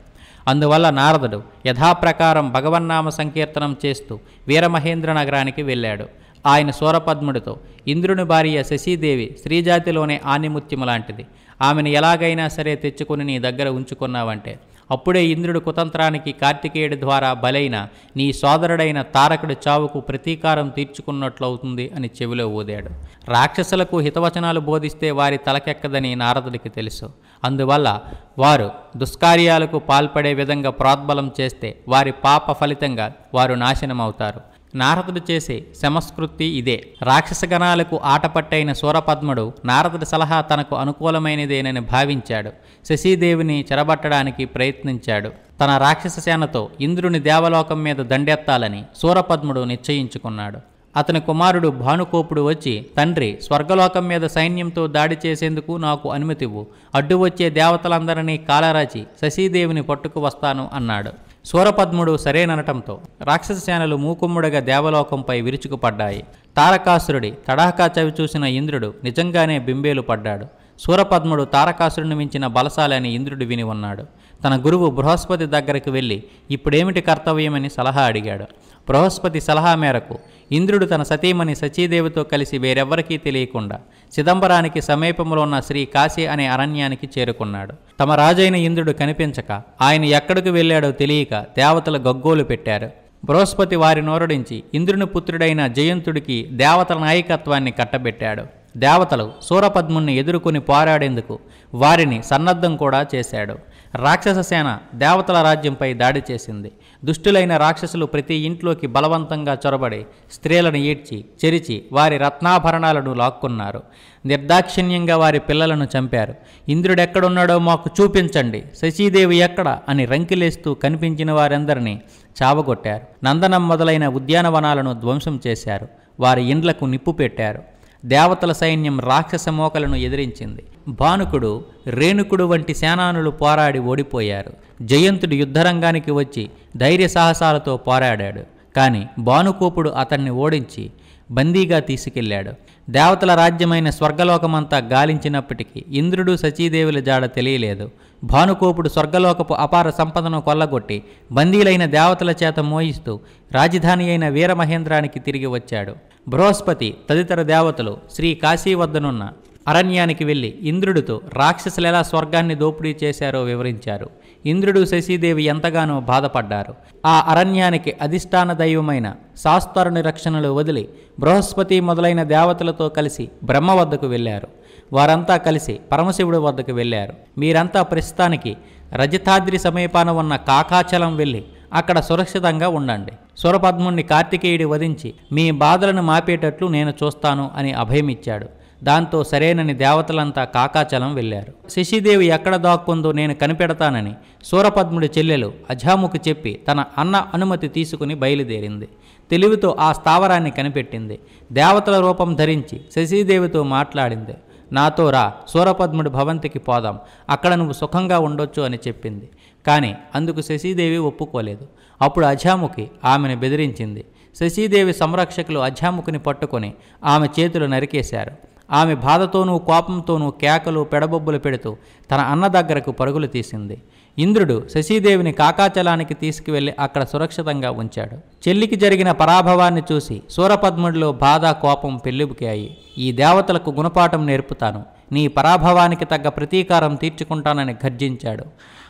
అందువల్ల నారదుడు యథాప్రకారం భగవన్నామ సంకీర్తనం చేస్తూ వీరమహేంద్ర నగరానికి వెళ్ళాడు. ఆయన సూరపద్ముడితో ఇంద్రుని భార్య శశీదేవి స్త్రీజాతిలోనే ఆనిముత్యము లాంటిది. ఆమెను ఎలాగైనా సరే తెచ్చుకుని నీ దగ్గర ఉంచుకున్నావంటే అప్పుడే ఇంద్రుడు కుతంత్రానికి కార్తికేయుడి ద్వారా బలైన నీ సోదరుడైన తారకుడి చావుకు ప్రతీకారం తీర్చుకున్నట్లవుతుంది అని చెవిలో ఊదాడు. రాక్షసులకు హితవచనాలు బోధిస్తే వారి తలకెక్కదని నారదుడికి తెలుసు. అందువల్ల వారు దుష్కార్యాలకు పాల్పడే విధంగా ప్రోద్బలం చేస్తే వారి పాప ఫలితంగా వారు నాశనమవుతారు. నారదుడు చేసే శమస్కృతి ఇదే. రాక్షసగణాలకు ఆటపట్టైన సూరపద్ముడు నారదుడి సలహా తనకు అనుకూలమైనదేనని భావించాడు. శశీదేవిని చెరబట్టడానికి ప్రయత్నించాడు. తన రాక్షస సేనతో ఇంద్రుని దేవలోకం మీద దండెత్తాలని సూరపద్ముడు నిశ్చయించుకున్నాడు. అతని కుమారుడు భానుకోపుడు వచ్చి తండ్రి స్వర్గలోకం మీద సైన్యంతో దాడి చేసేందుకు నాకు అనుమతివ్వు. అడ్డు వచ్చే దేవతలందరినీ కాలరాచి శశీదేవిని పట్టుకు వస్తాను అన్నాడు. సూరపద్ముడు సరేననటంతో రాక్షస సేనలు మూకుమ్ముడగా దేవలోకంపై విరుచుకుపడ్డాయి. తారకాసురుడి తడాకా చవి చూసిన ఇంద్రుడు నిజంగానే బింబేలు పడ్డాడు. సూరపద్ముడు తారకాసురుని మించిన బలశాలని ఇంద్రుడు విని ఉన్నాడు. తన గురువు బృహస్పతి దగ్గరికి వెళ్ళి ఇప్పుడేమిటి కర్తవ్యమని సలహా అడిగాడు. బృహస్పతి సలహా మేరకు ఇంద్రుడు తన సతీమణి సచీదేవితో కలిసి వేరెవ్వరికీ తెలియకుండా చిదంబరానికి సమీపంలో ఉన్న శ్రీ కాశీ అనే అరణ్యానికి చేరుకున్నాడు. తమ రాజైన ఇంద్రుడు కనిపించక ఆయన ఎక్కడికి వెళ్ళాడో తెలియక దేవతల గగ్గోలు పెట్టారు. బృహస్పతి వారి నోరడించి ఇంద్రుని పుత్రుడైన జయంతుడికి దేవతల నాయకత్వాన్ని కట్టబెట్టాడు. దేవతలు సూరపద్ముణ్ణి ఎదుర్కొని పోరాడేందుకు వారిని సన్నద్ధం కూడా చేశాడు. రాక్షస సేన దేవతల రాజ్యంపై దాడి చేసింది. దుష్టులైన రాక్షసులు ప్రతి ఇంట్లోకి బలవంతంగా చొరబడి స్త్రీలను ఈడ్చి చెరిచి వారి రత్నాభరణాలను లాక్కున్నారు. నిర్దాక్షిణ్యంగా వారి పిల్లలను చంపారు. ఇంద్రుడెక్కడున్నాడో మాకు చూపించండి. శశీదేవి ఎక్కడ? అని రంకిలేస్తూ కనిపించిన వారందరినీ చావగొట్టారు. నందనం మొదలైన ఉద్యానవనాలను ధ్వంసం చేశారు. వారి ఇండ్లకు నిప్పు పెట్టారు. దేవతల సైన్యం రాక్షస మోకలను ఎదిరించింది. భానుకుడు రేణుకుడు వంటి సేనానులు పోరాడి ఓడిపోయారు. జయంతుడు యుద్ధరంగానికి వచ్చి ధైర్య సాహసాలతో పోరాడాడు. కానీ భానుకోపుడు అతన్ని ఓడించి బందీగా తీసుకెళ్ళాడు. దేవతల రాజ్యమైన స్వర్గలోకమంతా గాలించినప్పటికీ ఇంద్రుడు సచీదేవుల జాడ తెలియలేదు. భానుకోపుడు స్వర్గలోకపు అపార సంపదను కొల్లగొట్టి బందీలైన దేవతల చేత మోయిస్తూ రాజధాని అయిన వీరమహేంద్రానికి తిరిగి వచ్చాడు. బృహస్పతి తదితర దేవతలు శ్రీ కాశీ వద్దనున్న అరణ్యానికి వెళ్ళి ఇంద్రుడితో రాక్షసులు ఎలా స్వర్గాన్ని దోపిడీ చేశారో వివరించారు. ఇంద్రుడు శశీదేవి ఎంతగానో బాధపడ్డారు. ఆ అరణ్యానికి అధిష్టాన దైవమైన శాస్త్రుని రక్షణలు వదిలి బృహస్పతి మొదలైన దేవతలతో కలిసి బ్రహ్మ వద్దకు వెళ్ళారు. వారంతా కలిసి పరమశివుడి వద్దకు వెళ్ళారు. మీరంతా ప్రస్తుతానికి రజతాద్రి సమీపాన ఉన్న కాకాచలం వెళ్ళి అక్కడ సురక్షితంగా ఉండండి. సురపద్ముణ్ణి కార్తికేయుడి వధించి మీ బాధలను మాపేటట్లు నేను చూస్తాను అని అభయమిచ్చాడు దాంతో సరేనని దేవతలంతా కాకాచలం వెళ్ళారు. శశిదేవి ఎక్కడ దాక్కుందో నేను కనిపెడతానని సూరపద్ముడి చెల్లెలు అజాముకు చెప్పి తన అన్న అనుమతి తీసుకుని బయలుదేరింది. తెలివితో ఆ స్థావరాన్ని కనిపెట్టింది. దేవతల రూపం ధరించి శశిదేవితో మాట్లాడింది. నాతో రా సూరపద్ముడి భవంతికి పోదాం అక్కడ నువ్వు సుఖంగా ఉండొచ్చు అని చెప్పింది. కానీ అందుకు శశీదేవి ఒప్పుకోలేదు. అప్పుడు అజాముఖి ఆమెను బెదిరించింది. శశీదేవి సంరక్షకులు అజాముఖిని పట్టుకొని ఆమె చేతులు నరికేశారు. ఆమె బాధతోనూ కోపంతోనూ కేకలు పెడబొబ్బులు పెడుతూ తన అన్న దగ్గరకు పరుగులు తీసింది. ఇంద్రుడు శశీదేవిని కాకాచలానికి తీసుకువెళ్ళి అక్కడ సురక్షితంగా ఉంచాడు. చెల్లికి జరిగిన పరాభవాన్ని చూసి సూరపద్ముడిలో బాధ కోపం పెళ్ళిబుకాయి. ఈ దేవతలకు గుణపాఠం నేర్పుతాను. నీ పరాభవానికి తగ్గ ప్రతీకారం తీర్చుకుంటానని గర్జించాడు.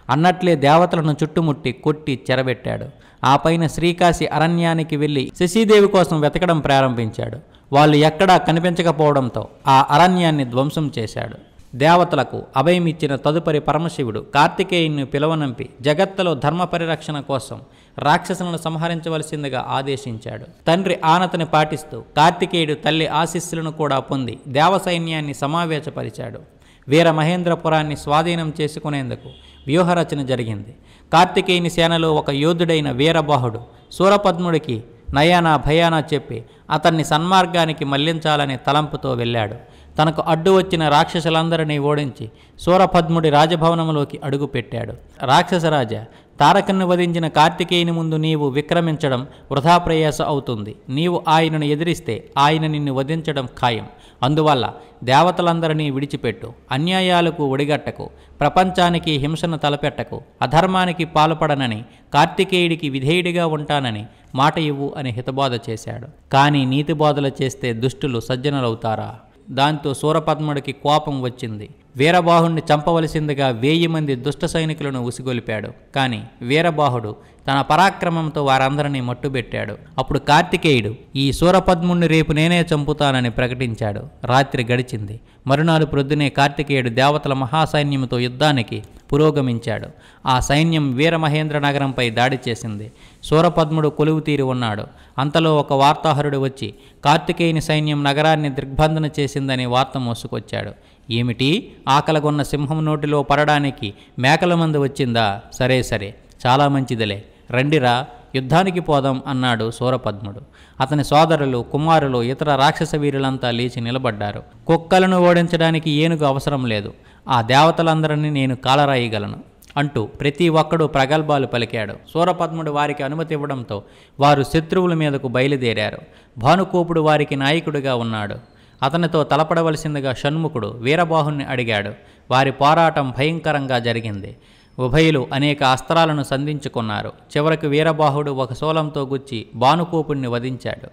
అన్నట్లే దేవతలను చుట్టుముట్టి కొట్టి చెరబెట్టాడు. ఆ పైన శ్రీకాశి అరణ్యానికి వెళ్ళి శశీదేవి కోసం వెతకడం ప్రారంభించాడు. వాళ్ళు ఎక్కడా కనిపించకపోవడంతో ఆ అరణ్యాన్ని ధ్వంసం చేశాడు. దేవతలకు అభయమిచ్చిన తదుపరి పరమశివుడు కార్తికేయుని పిలవనంపి జగత్తులో ధర్మ పరిరక్షణ కోసం రాక్షసులను సంహరించవలసిందిగా ఆదేశించాడు. తండ్రి ఆనతని పాటిస్తూ కార్తికేయుడు తల్లి ఆశీస్సులను కూడా పొంది దేవసైన్యాన్ని సమావేశపరిచాడు. వీర మహేంద్రపురాన్ని స్వాధీనం చేసుకునేందుకు వ్యూహరచన జరిగింది. కార్తికేయుని సేనలో ఒక యోధుడైన వీరబాహుడు సూరపద్ముడికి నయానా భయానా చెప్పి అతన్ని సన్మార్గానికి మళ్ళించాలనే తలంపుతో వెళ్ళాడు. తనకు అడ్డు వచ్చిన రాక్షసులందరినీ ఓడించి సూరపద్ముడి రాజభవనంలోకి అడుగుపెట్టాడు. రాక్షసరాజ తారకన్ను వధించిన కార్తికేయుని ముందు నీవు విక్రమించడం వృధా ప్రయాస అవుతుంది. నీవు ఆయనను ఎదిరిస్తే ఆయన నిన్ను వధించడం ఖాయం. అందువల్ల దేవతలందరినీ విడిచిపెట్టు అన్యాయాలకు ఒడిగట్టకు ప్రపంచానికి హింసను తలపెట్టకు అధర్మానికి పాల్పడనని కార్తికేయుడికి విధేయుడిగా ఉంటానని మాట ఇవ్వు అని హితబోధ చేశాడు. కానీ నీతిబోధలు చేస్తే దుష్టులు సజ్జనులవుతారా? దాంతో సూరపద్ముడికి కోపం వచ్చింది. వీరబాహుణ్ణి చంపవలసిందిగా వేయి మంది దుష్ట సైనికులను ఉసిగొలిపాడు. కానీ వీరబాహుడు తన పరాక్రమంతో వారందరినీ మట్టుబెట్టాడు. అప్పుడు కార్తికేయుడు ఈ సూరపద్ముణ్ణి రేపు నేనే చంపుతానని ప్రకటించాడు. రాత్రి గడిచింది. మరునాడు ప్రొద్దునే కార్తికేయుడు దేవతల మహాసైన్యంతో యుద్ధానికి పురోగమించాడు. ఆ సైన్యం వీరమహేంద్ర నగరంపై దాడి చేసింది. సూరపద్ముడు కొలువు తీరి ఉన్నాడు. అంతలో ఒక వార్తాహరుడు వచ్చి కార్తికేయుని సైన్యం నగరాన్ని దిగ్బంధన చేసిందని వార్త మోసుకొచ్చాడు. ఏమిటి? ఆకలగొన్న సింహం నోటిలో పడడానికి మేకల మందు వచ్చిందా? సరే సరే చాలా మంచిదిలే. రండిరా యుద్ధానికి పోదాం అన్నాడు సూరపద్ముడు. అతని సోదరులు కుమారులు ఇతర రాక్షస వీరులంతా లేచి నిలబడ్డారు. కుక్కలను ఓడించడానికి ఏనుగు అవసరం లేదు. ఆ దేవతలందరినీ నేను కాలరాయగలను అంటూ ప్రతి ఒక్కడూ ప్రగల్భాలు పలికాడు. సూరపద్ముడు వారికి అనుమతి ఇవ్వడంతో వారు శత్రువుల మీదకు బయలుదేరారు. భానుకోపుడు వారికి నాయకుడిగా ఉన్నాడు. అతనితో తలపడవలసిందిగా షణ్ముఖుడు వీరబాహుణ్ణి అడిగాడు. వారి పోరాటం భయంకరంగా జరిగింది. ఉభయులు అనేక అస్త్రాలను సంధించుకున్నారు. చివరకు వీరబాహుడు ఒక శూలంతో గుచ్చి భానుకోపుణ్ణి వధించాడు.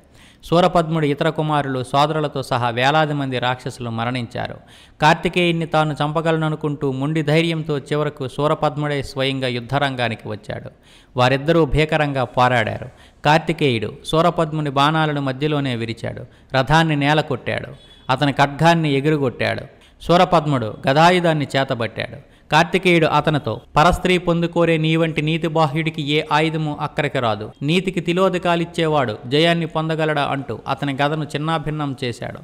సూరపద్ముడి ఇతర కుమారులు సోదరులతో సహా వేలాది మంది రాక్షసులు మరణించారు. కార్తికేయుణ్ణి తాను చంపగలననుకుంటూ ముండి ధైర్యంతో చివరకు సూరపద్ముడే స్వయంగా యుద్ధరంగానికి వచ్చాడు. వారిద్దరూ భీకరంగా పోరాడారు. కార్తికేయుడు సూరపద్ముని బాణాలను మధ్యలోనే విరిచాడు. రథాన్ని నేల కొట్టాడు. అతని ఖడ్గాన్ని ఎగురుగొట్టాడు. సూరపద్ముడు గదాయుధాన్ని చేతబట్టాడు. కార్తికేయుడు అతనితో పరస్త్రీ పొందుకోరే నీ వంటి నీతి బాహ్యుడికి ఏ ఆయుధము అక్కడికి రాదు. నీతికి తిలోదకాలిచ్చేవాడు జయాన్ని పొందగలడా? అంటూ అతని గదను చిన్నాభిన్నం చేశాడు.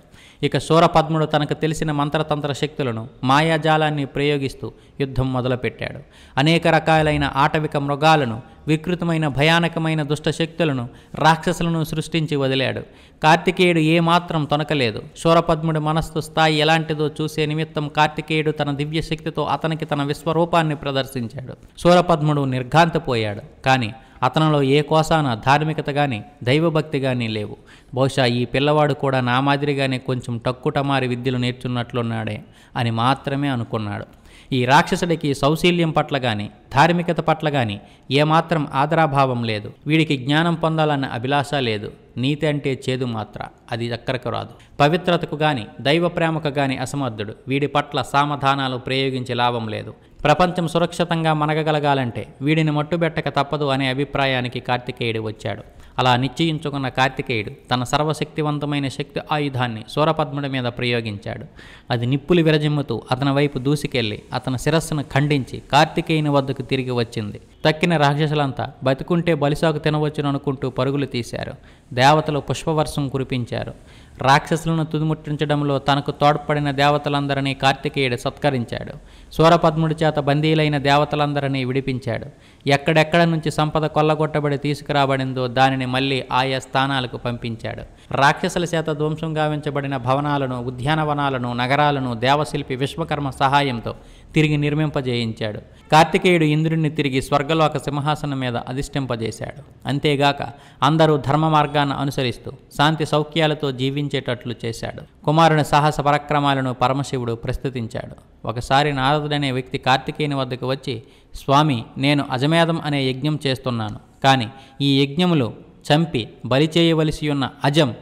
ఇక సూరపద్ముడు తనకు తెలిసిన మంత్రతంత్ర శక్తులను మాయాజాలాన్ని ప్రయోగిస్తూ యుద్ధం మొదలుపెట్టాడు. అనేక రకాలైన ఆటవిక మృగాలను వికృతమైన భయానకమైన దుష్ట శక్తులను రాక్షసులను సృష్టించి వదిలాడు. కార్తికేయుడు ఏమాత్రం తొనకలేదు. శూరపద్ముడి మనస్సు స్థాయి ఎలాంటిదో చూసే నిమిత్తం కార్తికేయుడు తన దివ్య శక్తితో అతనికి తన విశ్వరూపాన్ని ప్రదర్శించాడు. శూరపద్ముడు నిర్ఘాంతపోయాడు. కానీ అతనిలో ఏ కోసాన ధార్మికత కానీ దైవభక్తి కానీ లేవు. బహుశా ఈ పిల్లవాడు కూడా నా మాదిరిగానే కొంచెం టక్కుటమారి విద్యలు నేర్చున్నట్లున్నాడే అని మాత్రమే అనుకున్నాడు. ఈ రాక్షసుడికి సౌశీల్యం పట్ల గాని ధార్మికత పట్ల గాని ఏమాత్రం ఆదరాభావం లేదు. వీడికి జ్ఞానం పొందాలన్న అభిలాష లేదు. నీతి అంటే చేదు మాత్ర. అది చక్కరకు రాదు. పవిత్రతకు గాని దైవ ప్రేమకు గాని అసమర్థుడు. వీడి పట్ల సామధానాలు ప్రయోగించే లాభం లేదు. ప్రపంచం సురక్షితంగా మనగగలగాలంటే వీడిని మట్టుబెట్టక తప్పదు అనే అభిప్రాయానికి కార్తికేయుడు వచ్చాడు. అలా నిశ్చయించుకున్న కార్తికేయుడు తన సర్వశక్తివంతమైన శక్తి ఆయుధాన్ని సూరపద్ముడి మీద ప్రయోగించాడు. అది నిప్పులు విరజిమ్ముతూ అతని వైపు దూసుకెళ్ళి అతని శిరస్సును ఖండించి కార్తికేయుని వద్దకు తిరిగి వచ్చింది. తక్కిన రాక్షసులంతా బతుకుంటే బలిసాకు తినవచ్చును అనుకుంటూ పరుగులు తీశారు. దేవతలు పుష్పవర్షం కురిపించారు. రాక్షసులను తుదిముట్టించడంలో తనకు తోడ్పడిన దేవతలందరినీ కార్తికేయుడు సత్కరించాడు. సూరపద్ముడి చేత బందీలైన దేవతలందరినీ విడిపించాడు. ఎక్కడెక్కడ నుంచి సంపద కొల్లగొట్టబడి తీసుకురాబడిందో దానిని మళ్ళీ ఆయా స్థానాలకు పంపించాడు. రాక్షసుల చేత ధ్వంసం గావించబడిన భవనాలను ఉద్యానవనాలను నగరాలను దేవశిల్పి విశ్వకర్మ సహాయంతో తిరిగి నిర్మింపజేయించాడు. కార్తికేయుడు ఇంద్రుణ్ణి తిరిగి స్వర్గలోక సింహాసనం మీద అధిష్టింపజేశాడు అంతేగాక అందరూ ధర్మ మార్గాన్ని అనుసరిస్తూ శాంతి సౌఖ్యాలతో జీవించేటట్లు చేశాడు. కుమారుని సాహస పరాక్రమాలను పరమశివుడు ప్రస్తుతించాడు ఒకసారి నారదుడనే వ్యక్తి కార్తికేయుని వద్దకు వచ్చి స్వామి నేను అజమేధం అనే యజ్ఞం చేస్తున్నాను. కానీ ఈ యజ్ఞములో చంపి బలి చేయవలసి ఉన్న అజం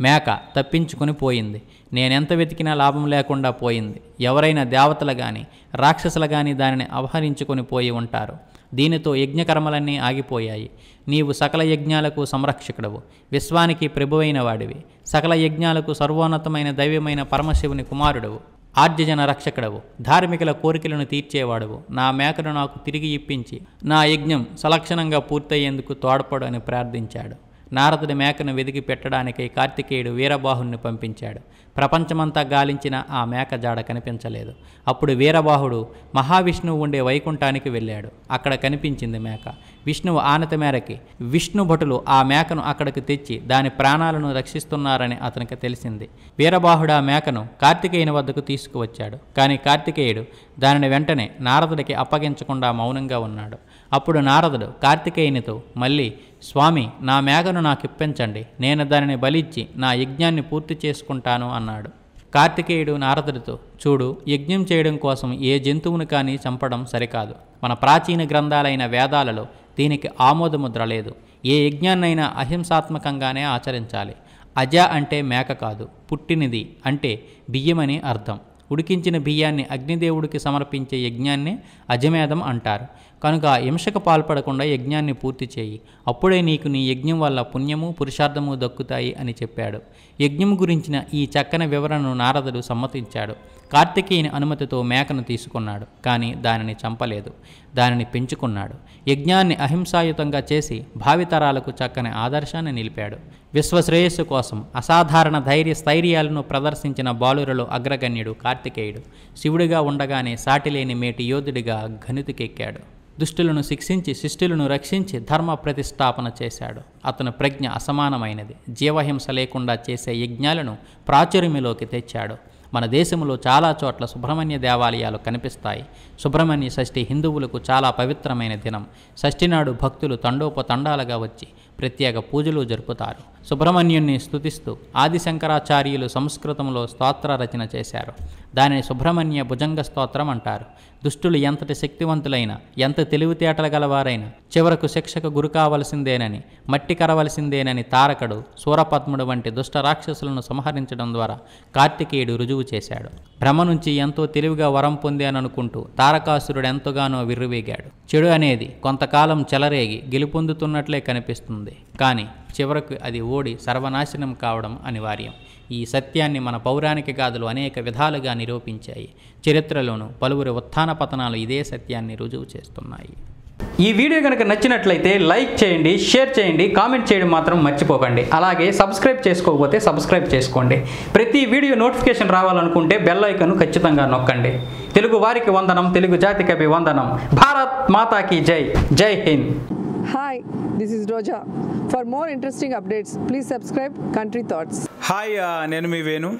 మేక తప్పించుకుని పోయింది. నేనెంత వెతికినా లాభం లేకుండా పోయింది. ఎవరైనా దేవతలు కానీ రాక్షసులు కానీ దానిని అపహరించుకొని పోయి ఉంటారు. దీనితో యజ్ఞకర్మలన్నీ ఆగిపోయాయి. నీవు సకల యజ్ఞాలకు సంరక్షకుడవు. విశ్వానికి ప్రభువైన వాడివి. సకల యజ్ఞాలకు సర్వోన్నతమైన దైవమైన పరమశివుని కుమారుడవు. ఆర్జజన రక్షకుడవు. ధార్మికుల కోరికలను తీర్చేవాడవు. నా మేకను నాకు తిరిగి ఇప్పించి నా యజ్ఞం సలక్షణంగా పూర్తయ్యేందుకు తోడ్పడు అని ప్రార్థించాడు. నారదుడి మేకను వెదికి పెట్టడానికై కార్తికేయుడు వీరబాహుణ్ణి పంపించాడు. ప్రపంచమంతా గాలించిన ఆ మేక జాడ కనిపించలేదు. అప్పుడు వీరబాహుడు మహావిష్ణువు ఉండే వైకుంఠానికి వెళ్ళాడు. అక్కడ కనిపించింది మేక. విష్ణువు ఆనత మేరకి విష్ణు భటులు ఆ మేకను అక్కడికి తెచ్చి దాని ప్రాణాలను రక్షిస్తున్నారని అతనికి తెలిసింది. వీరబాహుడు ఆ మేకను కార్తికేయుని వద్దకు తీసుకువచ్చాడు. కానీ కార్తికేయుడు దానిని వెంటనే నారదుడికి అప్పగించకుండా మౌనంగా ఉన్నాడు. అప్పుడు నారదుడు కార్తికేయునితో మళ్ళీ స్వామి నా మేకను నాకు ఇప్పించండి నేను దానిని బలిచ్చి నా యజ్ఞాన్ని పూర్తి చేసుకుంటాను అన్నాడు. కార్తికేయుడు నారదుడితో చూడు యజ్ఞం చేయడం కోసం ఏ జంతువును కానీ చంపడం సరికాదు. మన ప్రాచీన గ్రంథాలైన వేదాలలో దీనికి ఆమోదముద్ర లేదు. ఏ యజ్ఞాన్నైనా అహింసాత్మకంగానే ఆచరించాలి. అజ అంటే మేక కాదు పుట్టినది అంటే బియ్యమని అర్థం. ఉడికించిన బియ్యాన్ని అగ్నిదేవుడికి సమర్పించే యజ్ఞాన్నే అజమేధం అంటారు. కనుక హింసకు పాల్పడకుండా యజ్ఞాన్ని పూర్తి చేయి. అప్పుడే నీకు నీ యజ్ఞం వల్ల పుణ్యము పురుషార్థము దక్కుతాయి అని చెప్పాడు. యజ్ఞం గురించిన ఈ చక్కని వివరణను నారదుడు సమ్మతించాడు. కార్తికేయుని అనుమతితో మేకను తీసుకున్నాడు కానీ దానిని చంపలేదు. దానిని పెంచుకున్నాడు. యజ్ఞాన్ని అహింసాయుతంగా చేసి భావితరాలకు చక్కని ఆదర్శాన్ని నిలిపాడు. విశ్వశ్రేయస్సు కోసం అసాధారణ ధైర్య స్థైర్యాలను ప్రదర్శించిన బాలురలో అగ్రగణ్యుడు కార్తికేయుడు. శివుడిగా ఉండగానే సాటిలేని మేటి యోధుడిగా ఘనుతికెక్కాడు. దుష్టులను శిక్షించి శిష్టులను రక్షించి ధర్మ ప్రతిష్టాపన చేశాడు. అతను ప్రజ్ఞ అసమానమైనది. జీవహింస లేకుండా చేసే యజ్ఞాలను ప్రాచుర్యంలోకి తెచ్చాడు. మన దేశంలో చాలా చోట్ల సుబ్రహ్మణ్య దేవాలయాలు కనిపిస్తాయి. సుబ్రహ్మణ్య షష్ఠి హిందువులకు చాలా పవిత్రమైన దినం. షష్ఠి నాడు భక్తులు తండోపతండాలుగా వచ్చి ప్రత్యేక పూజలు జరుపుతారు. సుబ్రహ్మణ్యుణ్ణి స్తుతిస్తూ ఆదిశంకరాచార్యులు సంస్కృతంలో స్తోత్ర రచన చేశారు. దానిని సుబ్రహ్మణ్య భుజంగ స్తోత్రం అంటారు. దుష్టులు ఎంతటి శక్తివంతులైనా ఎంత తెలివితేటలు గలవారైనా చివరకు శిక్షకు గురి కావలసిందేనని మట్టి కరవలసిందేనని తారకుడు సూరపద్ముడు వంటి దుష్ట రాక్షసులను సంహరించడం ద్వారా కార్తికేయుడు రుజువు చేశాడు. భ్రమ నుంచి ఎంతో తెలివిగా వరం పొందాననుకుంటూ తారకాసురుడు ఎంతగానో విర్రువీగాడు. చెడు అనేది కొంతకాలం చెలరేగి గెలుపొందుతున్నట్లే కనిపిస్తుంది. కానీ చివరకు అది ఓడి సర్వనాశనం కావడం అనివార్యం. ఈ సత్యాన్ని మన పౌరాణిక గాథలు అనేక విధాలుగా నిరూపించాయి. చరిత్రలోనూ పలువురు ఉత్థాన పతనాలు ఇదే సత్యాన్ని రుజువు చేస్తున్నాయి. ఈ వీడియో కనుక నచ్చినట్లయితే లైక్ చేయండి షేర్ చేయండి కామెంట్ చేయడం మాత్రం మర్చిపోకండి. అలాగే సబ్స్క్రైబ్ చేసుకోకపోతే సబ్స్క్రైబ్ చేసుకోండి. ప్రతి వీడియో నోటిఫికేషన్ రావాలనుకుంటే బెల్ ఐకన్ ఖచ్చితంగా నొక్కండి. తెలుగు వారికి వందనం తెలుగు జాతికి వందనం. భారత్ మాతాకి జై. జై Hind. Hi, this is Roja. For more interesting updates, please subscribe Country Thoughts. Hi నేను మీ వేణు.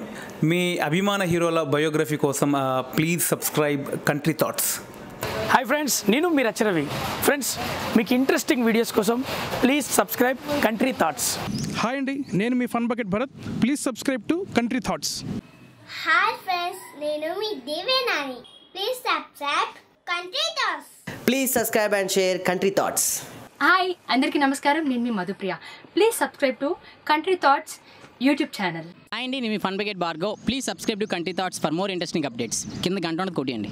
మీ అభిమాన హీరోల బయోగ్రఫీ కోసం please subscribe Country Thoughts hi friends నేను మీ రచరవి ఫ్రెండ్స్ మీకు ఇంట్రెస్టింగ్ వీడియోస్ కోసం please subscribe Country Thoughts hi అండి నేను మీ Fun Bucket Bharath. Please subscribe to Country Thoughts hi friends నేను మీ Devenani. Please subscribe Country Thoughts Please subscribe and share Country Thoughts. Hi అందరికీ నమస్కారం. నేను మీ Madhupriya. Please subscribe to Country Thoughts YouTube channel hi అండి నేను మీ Fun Bucket Bhargav please subscribe to Country Thoughts for more interesting updates కింద గంట ఉన్నది కొట్టియండి.